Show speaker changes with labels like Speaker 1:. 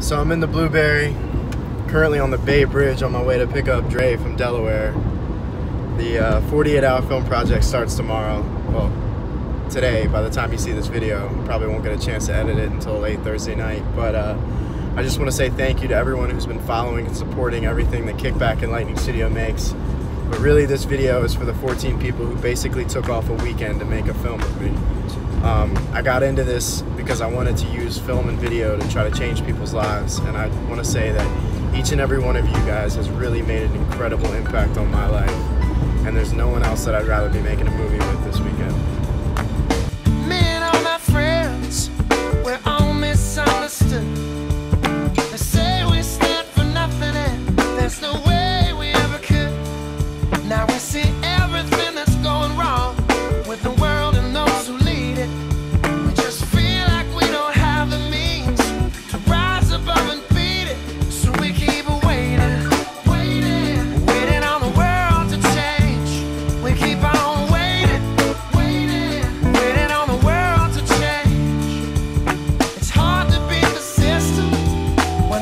Speaker 1: So I'm in the Blueberry, currently on the Bay Bridge on my way to pick up Dre from Delaware. The uh, 48 hour film project starts tomorrow. Well, today, by the time you see this video. Probably won't get a chance to edit it until late Thursday night. But uh, I just want to say thank you to everyone who's been following and supporting everything that Kickback and Lightning Studio makes. But really, this video is for the 14 people who basically took off a weekend to make a film with me. Um, I got into this because I wanted to use film and video to try to change people's lives, and I want to say that each and every one of you guys has really made an incredible impact on my life, and there's no one else that I'd rather be making a movie with this weekend.